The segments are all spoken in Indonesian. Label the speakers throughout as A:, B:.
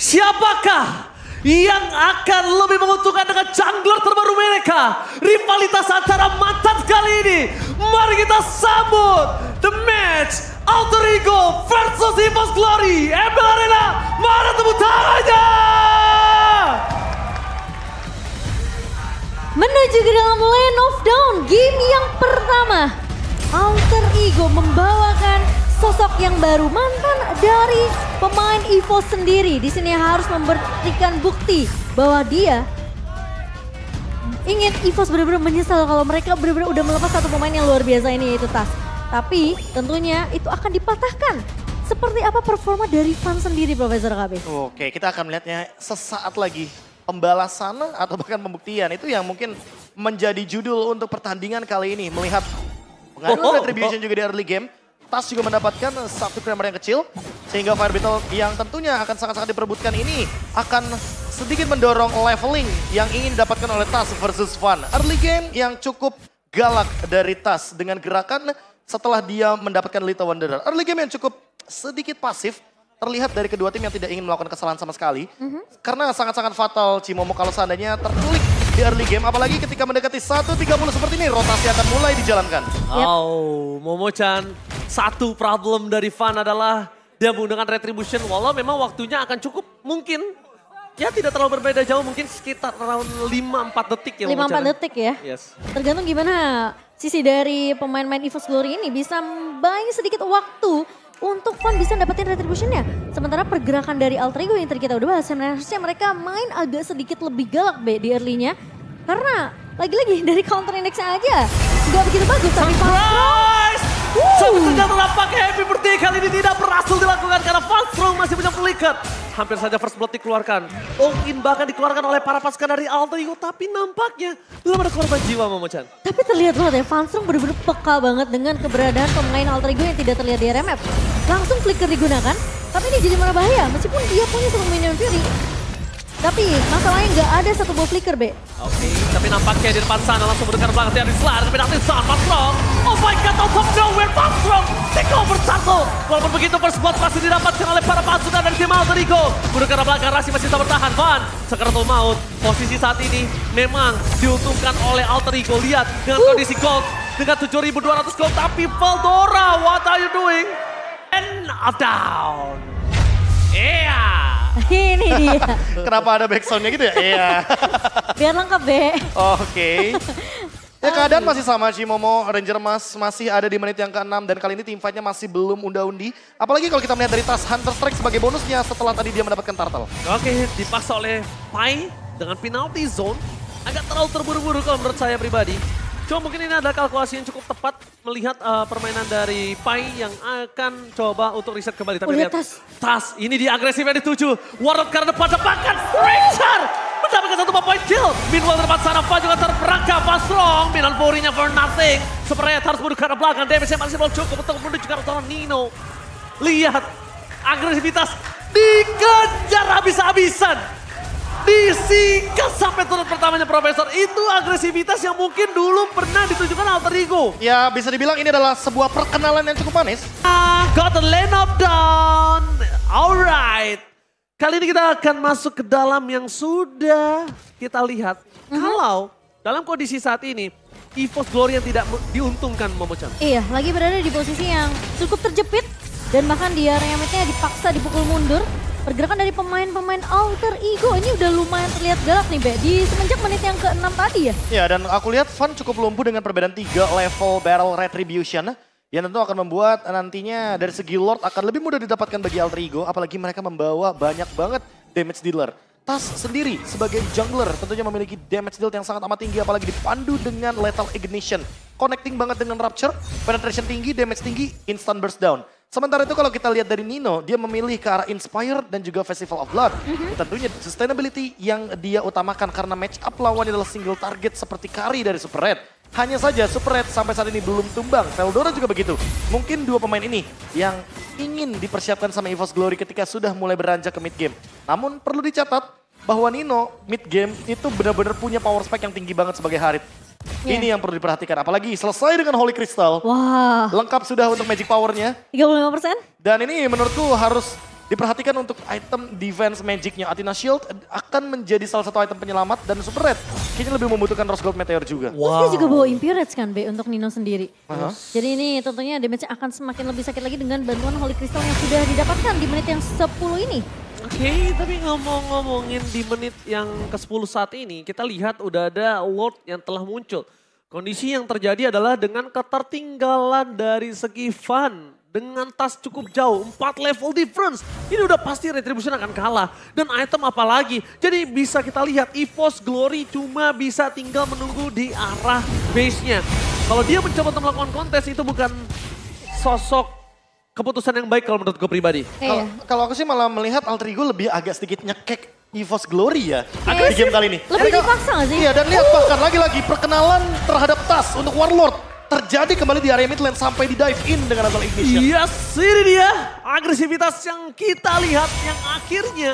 A: Siapakah yang akan lebih menguntungkan dengan jungler terbaru mereka? Rivalitas antara mantan kali ini. Mari kita sambut the match Alter Ego versus Evos Glory. ML Arena, mana tepuk tangannya?
B: Menuju ke dalam Land of Dawn, game yang pertama. Alter Ego membawakan sosok yang baru mantan dari pemain EVO sendiri. Di sini harus memberikan bukti bahwa dia ingin EVOS benar-benar menyesal kalau mereka benar-benar udah melepas satu pemain yang luar biasa ini yaitu Tas. Tapi tentunya itu akan dipatahkan. Seperti apa performa dari Van sendiri Profesor KB?
C: Oke, kita akan melihatnya sesaat lagi. Pembalasan atau bahkan pembuktian itu yang mungkin menjadi judul untuk pertandingan kali ini. Melihat pengaruh
A: Oh, oh,
C: retribution juga di early game. Tas juga mendapatkan satu kramer yang kecil. Sehingga Fire Battle yang tentunya akan sangat-sangat diperebutkan ini akan sedikit mendorong leveling yang ingin didapatkan oleh Tas versus Van. Early game yang cukup galak dari Tas dengan gerakan setelah dia mendapatkan Little Wanderer. Early game yang cukup sedikit pasif terlihat dari kedua tim yang tidak ingin melakukan kesalahan sama sekali. Karena sangat-sangat fatal Cimomo kalau seandainya terkulik di early game. Apalagi ketika mendekati 1.30 seperti ini, rotasi akan mulai dijalankan.
A: Oh, Momo-chan, satu problem dari Van adalah dia menggunakan retribution walau memang waktunya akan cukup mungkin ya tidak terlalu berbeda jauh mungkin sekitar around 5-4 detik ya
B: 5-4
A: Momo-chan.
B: detik ya.
A: Yes.
B: Tergantung gimana sisi dari pemain-pemain EVOS Glory ini bisa buying sedikit waktu untuk Van bisa dapetin retributionnya. Sementara pergerakan dari Alter Ego yang tadi kita udah bahas, sebenarnya mereka main agak sedikit lebih galak be di early-nya. Karena lagi-lagi dari counter index-nya aja nggak begitu bagus. Tapi
A: Surprise! Sampai ternyata nampaknya happy birthday kali ini tidak berhasil dilakukan karena Van Strong masih punya flicker. Hampir saja first blood dikeluarkan. All in bahkan dikeluarkan oleh para pasukan dari Alter Ego. Tapi nampaknya belum ada korban jiwa Momo-chan.
B: Tapi terlihat banget ya, Van Strong bener-bener peka banget dengan keberadaan pemain Alter Ego yang tidak terlihat di RMF. Langsung flicker digunakan, tapi ini jadi malah bahaya meskipun dia punya satu minion fury. Tapi masalahnya nggak ada satu buah flicker, Be.
A: Oke, tapi nampaknya di depan sana langsung mendengar belakang dari Selar. Tapi nanti Selar, Strong. Oh my god, out of nowhere, Strong. Take over satu. Walaupun begitu, first blood masih didapatkan oleh para pasukan dari tim Alter Ego. Mendengar belakang Rasi masih bisa bertahan. Van, sekaratul maut. Posisi saat ini memang diuntungkan oleh Alter Ego. Lihat dengan kondisi gold. Dengan 7.200 gold. Tapi Valdora, what are you doing? And down. Yeah.
B: Ini dia.
C: Kenapa ada backsoundnya gitu ya? Iya.
B: Biar lengkap, Be.
C: Oke. Ya keadaan masih sama Cimomo, Ranger Mas masih ada di menit yang ke-6 dan kali ini tim fight-nya masih belum unda-undi. Apalagi kalau kita melihat dari tas Hunter Strike sebagai bonusnya setelah tadi dia mendapatkan turtle.
A: Oke, dipaksa oleh Pai dengan penalty zone. Agak terlalu terburu-buru kalau menurut saya pribadi. Cuma mungkin ini adalah kalkulasi yang cukup tepat melihat uh, permainan dari Pai yang akan coba untuk reset kembali. Tapi
B: Oh, lihat Tas.
A: Tas, ini dia agresifnya dituju. Warlord karena depan bahkan Richard mendapatkan satu poin kill. Meanwhile depan sana Pai juga terperangkap. Pas strong, Milan Furinya for nothing. Sprayet harus mundur ke arah belakang. Damage-nya masih belum cukup untuk menuju ke arah Nino. Lihat, agresivitas dikejar habis-habisan. Disingkat sampai turut pertamanya Profesor. Itu agresivitas yang mungkin dulu pernah ditunjukkan Alter Ego.
C: Ya bisa dibilang ini adalah sebuah perkenalan yang cukup manis.
A: Ah, got the lane up down. Alright. Kali ini kita akan masuk ke dalam yang sudah kita lihat. Kalau dalam kondisi saat ini, EVOS Glory yang tidak diuntungkan Momochan.
B: Iya, lagi berada di posisi yang cukup terjepit. Dan bahkan di area mid-nya dipaksa dipukul mundur. Pergerakan dari pemain-pemain Alter Ego ini udah lumayan terlihat galak nih, Be. Di semenjak menit yang ke-6 tadi ya.
C: Ya dan aku lihat Van cukup lumpuh dengan perbedaan 3 level barrel retribution. Yang tentu akan membuat nantinya dari segi Lord akan lebih mudah didapatkan bagi Alter Ego. Apalagi mereka membawa banyak banget damage dealer. Tas sendiri sebagai jungler tentunya memiliki damage deal yang sangat amat tinggi. Apalagi dipandu dengan lethal ignition. Connecting banget dengan Rapture, penetration tinggi, damage tinggi, instant burst down. Sementara itu kalau kita lihat dari Nino, dia memilih ke arah Inspire dan juga Festival of Blood. Tentunya sustainability yang dia utamakan karena match up lawannya adalah single target seperti Kari dari Super Red. Hanya saja Super Red sampai saat ini belum tumbang. Veldora juga begitu. Mungkin dua pemain ini yang ingin dipersiapkan sama EVOS Glory ketika sudah mulai beranjak ke mid game. Namun perlu dicatat bahwa Nino mid game itu benar-benar punya power spike yang tinggi banget sebagai Harit.
B: Iya.
C: Ini yang perlu diperhatikan. Apalagi selesai dengan Holy Crystal.
B: Wah,
C: Lengkap sudah untuk magic powernya.
B: 35%?
C: Dan ini menurutku harus Diperhatikan untuk item defense magicnya Athena Shield akan menjadi salah satu item penyelamat dan Super Red kayaknya lebih membutuhkan Rose Gold Meteor juga.
B: Terus dia juga bawa Impurage kan B untuk Nino sendiri.
C: Aha.
B: Jadi ini tentunya damage akan semakin lebih sakit lagi dengan bantuan Holy Crystal yang sudah didapatkan di menit yang 10 ini.
A: Oke, tapi ngomong-ngomongin di menit yang ke-10 saat ini, kita lihat udah ada Lord yang telah muncul. Kondisi yang terjadi adalah dengan ketertinggalan dari segi fun. Dengan tas cukup jauh, 4 level difference. Ini udah pasti Retribution akan kalah. Dan item apalagi. Jadi bisa kita lihat EVOS Glory cuma bisa tinggal menunggu di arah base-nya. Kalau dia mencoba untuk melakukan kontes itu bukan sosok keputusan yang baik kalau menurut gue pribadi.
C: Kalau
B: Iya.
C: kalau aku sih malah melihat Alter Ego lebih agak sedikit nyekek EVOS Glory ya
B: Kayaknya
C: di game kali ini.
B: lebih
C: Mereka-
B: dipaksa nggak sih?
C: Iya dan lihat bahkan lagi-lagi perkenalan terhadap tas untuk Warlord terjadi kembali di area mid lane sampai di dive in dengan asal ignition.
A: Yes, ini dia agresivitas yang kita lihat yang akhirnya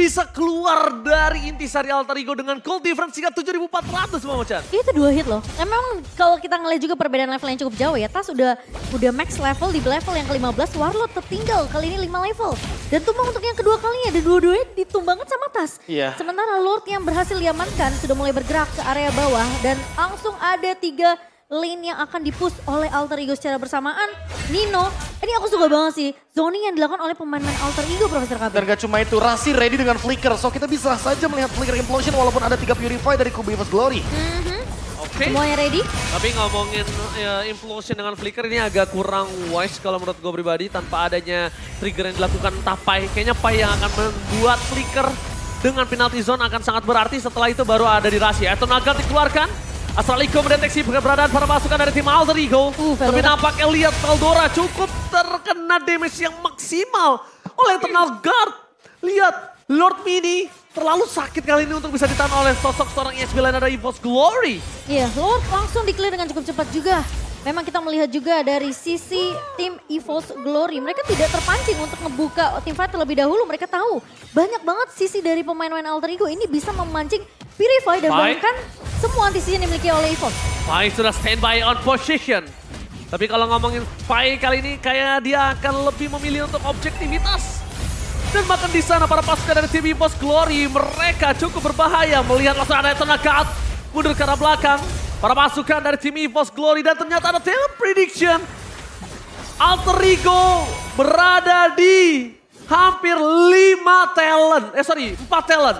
A: bisa keluar dari intisari Alter Ego dengan gold difference hingga 7400 Mama Chan.
B: Itu dua hit loh. Emang kalau kita ngeliat juga perbedaan level yang cukup jauh ya. Tas udah udah max level di level yang ke-15. Warlord tertinggal kali ini 5 level. Dan tumbang untuk yang kedua kalinya. Dan dua-duanya ditumbangkan sama Tas.
C: Iya.
B: Sementara Lord yang berhasil diamankan sudah mulai bergerak ke area bawah. Dan langsung ada tiga lane yang akan dipush oleh Alter Ego secara bersamaan. Nino, ini aku suka banget sih. Zoning yang dilakukan oleh pemain-pemain Alter Ego Profesor
C: Dan
B: Kabir.
C: gak cuma itu, Rasi ready dengan Flicker. So kita bisa saja melihat Flicker Implosion walaupun ada tiga Purify dari kubu Glory.
A: Oke.
B: Semuanya ready?
A: Tapi ngomongin ya, implosion dengan flicker ini agak kurang wise kalau menurut gue pribadi tanpa adanya trigger yang dilakukan entah Pai. Kayaknya Pai yang akan membuat flicker dengan penalty zone akan sangat berarti setelah itu baru ada di Rasi. Atau Naga dikeluarkan. Astral Ego mendeteksi keberadaan para pasukan dari tim Alter Ego.
B: Uh.
A: Tapi nampaknya lihat Veldora cukup terkena damage yang maksimal oleh Eternal Guard. Lihat Lord Mini terlalu sakit kali ini untuk bisa ditahan oleh sosok seorang ESP lain ada EVOS Glory.
B: Iya, Lord langsung di-clear dengan cukup cepat juga. Memang kita melihat juga dari sisi tim EVOS Glory. Mereka tidak terpancing untuk ngebuka tim fight terlebih dahulu. Mereka tahu banyak banget sisi dari pemain-pemain Alter Ego ini bisa memancing Purify dan
A: Baik.
B: bahkan semua antisi yang dimiliki oleh EVOS.
A: Pai sudah standby on position. Tapi kalau ngomongin Pai kali ini kayak dia akan lebih memilih untuk objektivitas. Dan bahkan di sana para pasukan dari tim Bos Glory mereka cukup berbahaya melihat langsung ada tenaga mundur ke arah belakang. Para pasukan dari tim EVOS Glory dan ternyata ada talent prediction. Alter Ego berada di hampir 5 talent. Eh sorry, 4 talent.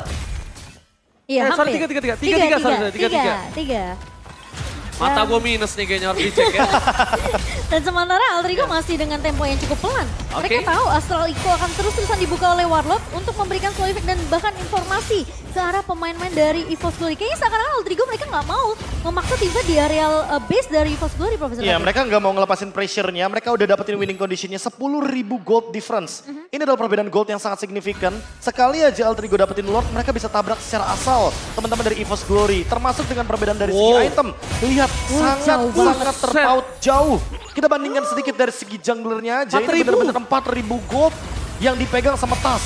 B: Iya,
A: Eh, sorry,
B: hampir.
A: tiga, tiga, tiga. Tiga, tiga, tiga,
B: tiga,
A: tiga.
B: tiga.
A: Mata gue minus nih kayaknya harus dicek ya.
B: Dan sementara Alter Ego masih dengan tempo yang cukup pelan. Mereka
A: Oke.
B: tahu Astral Eco akan terus-terusan dibuka oleh Warlord untuk memberikan slow effect dan bahkan informasi ke arah pemain-pemain dari EVOS Glory. Kayaknya seakan-akan Alter Ego mereka nggak mau memaksa tiba di areal uh, base dari EVOS Glory, Profesor.
C: Iya, mereka nggak mau ngelepasin pressure-nya. Mereka udah dapetin winning condition-nya 10.000 gold difference.
B: Mhm.
C: Ini adalah perbedaan gold yang sangat signifikan. Sekali aja Alter Ego dapetin Lord, mereka bisa tabrak secara asal teman-teman dari EVOS Glory. Termasuk dengan perbedaan dari segi
A: Wow.
C: item. Lihat,
B: Wah,
C: sangat
B: jauh banget.
C: sangat terpaut jauh. Kita bandingkan sedikit dari segi junglernya aja. Ini
A: 4.000.
C: benar-benar 4.000 gold yang dipegang sama tas.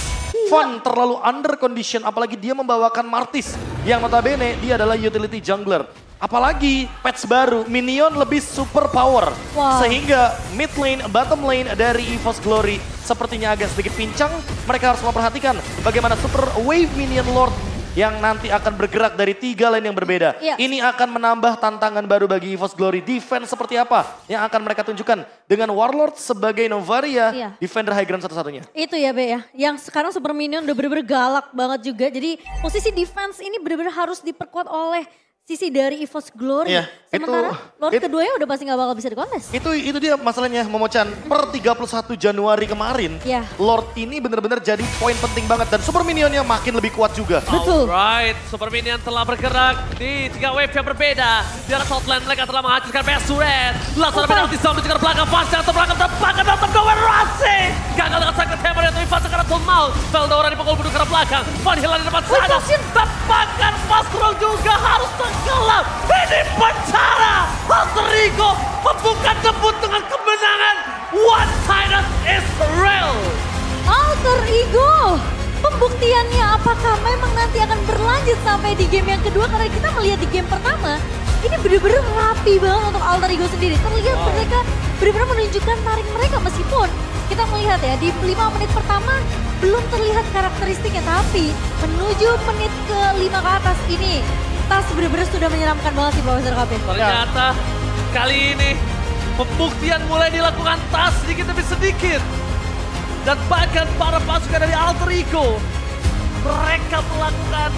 C: Fun terlalu under condition, apalagi dia membawakan Martis. Yang notabene dia adalah utility jungler. Apalagi patch baru, minion lebih super power.
B: Wow.
C: Sehingga mid lane, bottom lane dari EVOS Glory sepertinya agak sedikit pincang. Mereka harus memperhatikan bagaimana super wave minion lord yang nanti akan bergerak dari tiga lane yang berbeda.
B: Iya.
C: Ini akan menambah tantangan baru bagi EVOS Glory. Defense seperti apa yang akan mereka tunjukkan dengan Warlord sebagai Novaria,
B: Iya.
C: defender high ground satu-satunya.
B: Itu ya Be ya, yang sekarang Super Minion udah bener-bener galak banget juga. Jadi posisi defense ini bener-bener harus diperkuat oleh sisi dari EVOS Glory.
C: Iya,
B: Sementara
C: itu-
B: Lord
C: it-
B: keduanya udah pasti gak bakal bisa dikontes.
C: Itu itu dia masalahnya Momochan. Per 31 Januari kemarin,
B: Iya.
C: Lord ini benar-benar jadi poin penting banget dan super minionnya makin lebih kuat juga.
B: Betul.
A: Alright, Super Minion telah bergerak di tiga wave yang berbeda. Di arah Southland mereka telah menghancurkan PS Red. Langsung ada zone menuju ke belakang. Fast yang terbelakang terbakar dalam Nowhere Rossi. Gagal dengan second hammer yang Fast ke arah full mouth. Veldora dipukul ke arah belakang. Van Hill di depan sana. Fast Roll juga harus tenggelam. Ini pencara. Alter Ego membuka debut dengan kemenangan. One-sided Israel.
B: Alter Ego. Pembuktiannya apakah memang nanti akan berlanjut sampai di game yang kedua karena kita melihat di game pertama ini bener-bener rapi banget untuk Alter Ego sendiri. Terlihat
A: Wow.
B: mereka bener-bener menunjukkan tarik mereka meskipun kita melihat ya di 5 menit pertama belum terlihat karakteristiknya tapi menuju menit ke 5 ke atas ini Tas bener-bener sudah menyeramkan banget sih Profesor KP.
A: Ternyata kali ini pembuktian mulai dilakukan tas sedikit demi sedikit. Dan bahkan para pasukan dari Alter Ego mereka melakukan